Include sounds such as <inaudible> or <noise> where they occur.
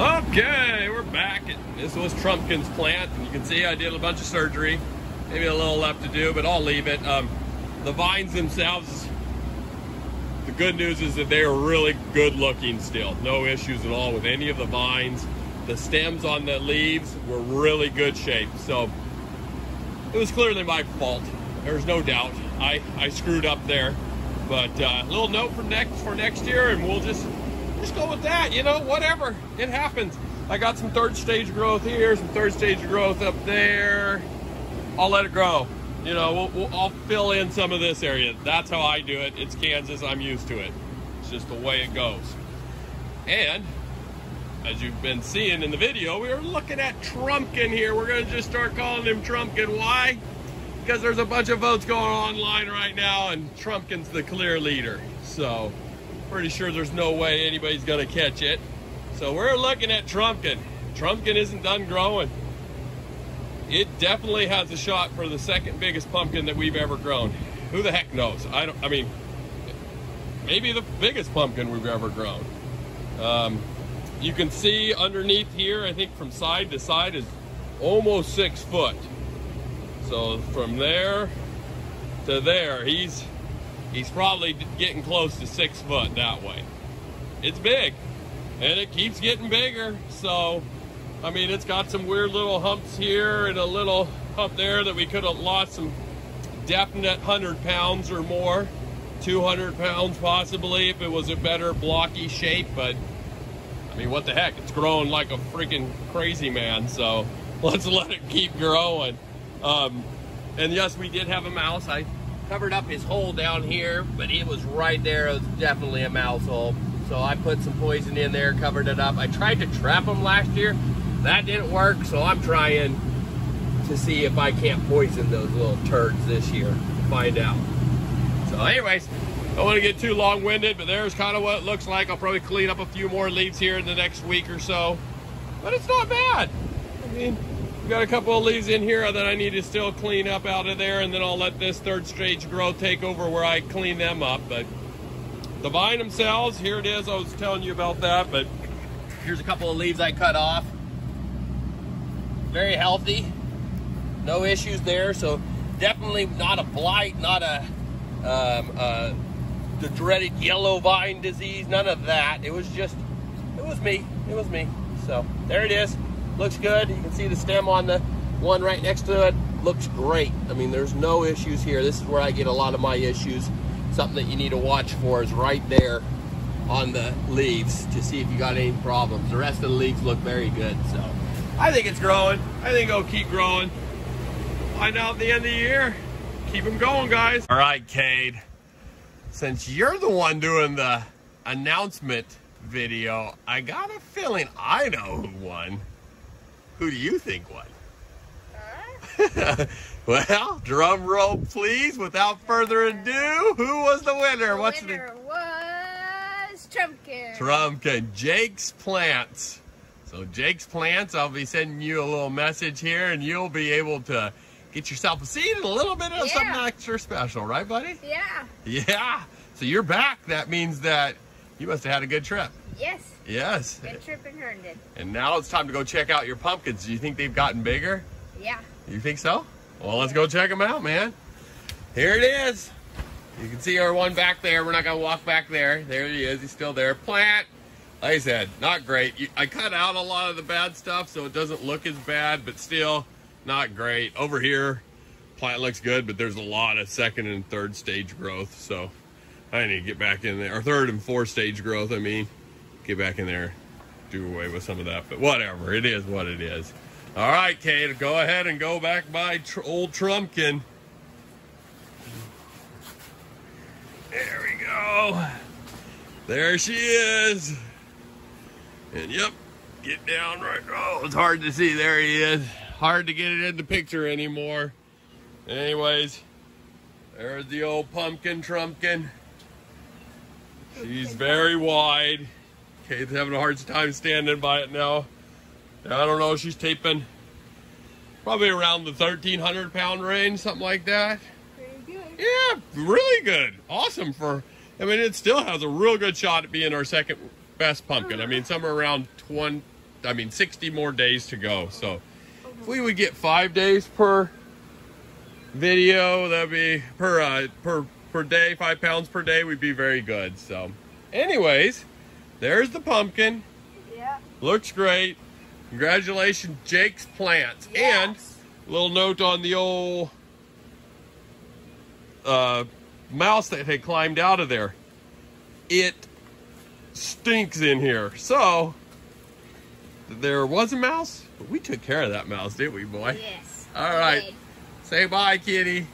Okay, we're back. This was Trumpkin's plant, and you can see I did a bunch of surgery. Maybe a little left to do, but I'll leave it. Um, the vines themselves, the good news is that they are really good looking still. No issues at all with any of the vines. The stems on the leaves were really good shape. So it was clearly my fault. There's no doubt. I, I screwed up there. But a uh, little note for next for next year, and we'll just just go with that. You know, whatever. It happens. I got some third stage growth here, some third stage growth up there. I'll let it grow. You know, we'll, we'll, I'll fill in some of this area. That's how I do it. It's Kansas. I'm used to it. It's just the way it goes. And as you've been seeing in the video, we are looking at Trumpkin here. We're going to just start calling him Trumpkin. Why? because there's a bunch of votes going online right now and Trumpkin's the clear leader. So pretty sure there's no way anybody's gonna catch it. So we're looking at Trumpkin. Trumpkin isn't done growing. It definitely has a shot for the second biggest pumpkin that we've ever grown. Who the heck knows? I don't, I mean, maybe the biggest pumpkin we've ever grown. Um, you can see underneath here, I think from side to side is almost six foot. So from there to there, he's he's probably getting close to six foot that way. It's big, and it keeps getting bigger. So, I mean, it's got some weird little humps here and a little hump there that we could have lost some definite 100 pounds or more, 200 pounds possibly if it was a better blocky shape. But, I mean, what the heck? It's growing like a freaking crazy man. So, <laughs> let's let it keep growing. Um, and yes, we did have a mouse. I covered up his hole down here, but it was right there. It was definitely a mouse hole. So I put some poison in there, covered it up. I tried to trap them last year. That didn't work, so I'm trying to see if I can't poison those little turds this year. Find out. So anyways, I don't want to get too long-winded, but there's kind of what it looks like. I'll probably clean up a few more leaves here in the next week or so. But it's not bad. I mean, got a couple of leaves in here that I need to still clean up out of there, and then I'll let this third stage growth take over where I clean them up. But the vine themselves, here it is. I was telling you about that, but here's a couple of leaves I cut off. Very healthy. No issues there. So definitely not a blight, not a um, uh, the dreaded yellow vine disease, none of that. It was just, it was me. It was me. So there it is. Looks good. You can see the stem on the one right next to it. Looks great. I mean, there's no issues here. This is where I get a lot of my issues. Something that you need to watch for is right there on the leaves to see if you got any problems. The rest of the leaves look very good. So I think it's growing. I think it'll keep growing. Find out at the end of the year. Keep them going, guys. All right, Kade. Since you're the one doing the announcement video, I got a feeling I know who won. Who do you think won? <laughs> well, drum roll, please. Without further ado, who was the winner? The What's winner the was Trumpkin. Trumpkin, Jake's Plants. So Jake's Plants, I'll be sending you a little message here, and you'll be able to get yourself a seed and a little bit of yeah. something extra special, right, buddy? Yeah. Yeah. So you're back. That means that you must have had a good trip. Yes. Yes. Good trip in Herndon. And now it's time to go check out your pumpkins. Do you think they've gotten bigger? Yeah. You think so? Well, let's go check them out, man. Here it is. You can see our one back there. We're not going to walk back there. There he is. He's still there. Plant. Like I said, not great. I cut out a lot of the bad stuff so it doesn't look as bad, but still not great. Over here, plant looks good, but there's a lot of second and third stage growth. So I need to get back in there. Or third and fourth stage growth, I mean get back in there, do away with some of that. But whatever, it is what it is. All right, Kade, go ahead and go back by tr old Trumpkin. There we go. There she is. And yep, get down right. Oh, it's hard to see. There he is. Hard to get it in the picture anymore. Anyways, there's the old pumpkin Trumpkin. She's very wide. Kade's having a hard time standing by it now. I don't know, she's taping probably around the 1,300 pound range, something like that. Yeah, really good. Awesome for, I mean, it still has a real good shot at being our second best pumpkin. I mean, somewhere around 20, I mean, 60 more days to go. So if we would get five days per video, that'd be per uh, per per day, five pounds per day, we'd be very good. So, anyways, there's the pumpkin. Yeah. Looks great. Congratulations, Jake's plants. Yes. And little note on the old uh, mouse that had climbed out of there. It stinks in here. So there was a mouse, but we took care of that mouse, didn't we, boy? Yes. All right. Say bye, kitty.